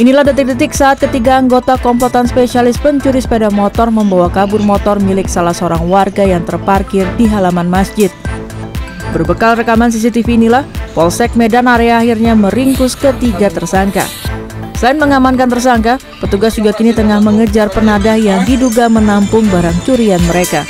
Inilah detik-detik saat ketiga anggota komplotan spesialis pencuri sepeda motor membawa kabur motor milik salah seorang warga yang terparkir di halaman masjid. Berbekal rekaman CCTV inilah, Polsek Medan area akhirnya meringkus ketiga tersangka. Selain mengamankan tersangka, petugas juga kini tengah mengejar penadah yang diduga menampung barang curian mereka.